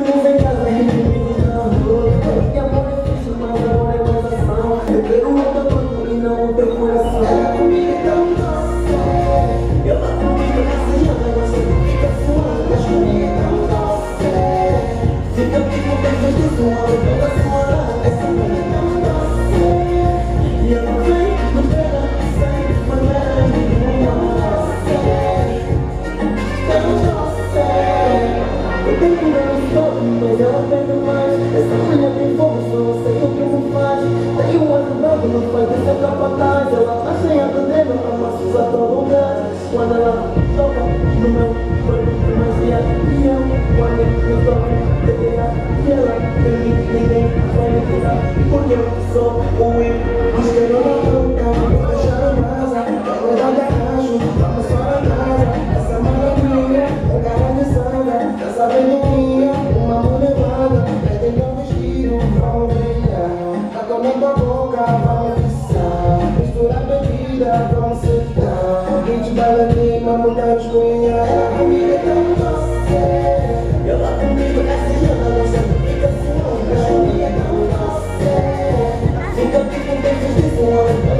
não vem mas ela pega mais. Essa mulher tem fogo, só eu sei o que me faz. Tem um outro branco, não faz descer capataz. Ela tá cheia de dedo, amassa a todo lugar. Quando ela toca no meu corpo, demasiado e eu, quando eu toco, teria e ela tem mim, me tirar. Porque eu sou o eu. Busquei na boca, vou deixar a brasa. Quero dar garracho, vamos para casa. Essa maravilha, é cara de saga. uma maldição Mistura a bebida com sertão Beat, baila, anima, muda de cunha Ela comigo é tão doce Eu lá comigo, cassinando, não sei fica ciúme Ela comigo é tão doce Fica, fica, um beijo de ciúme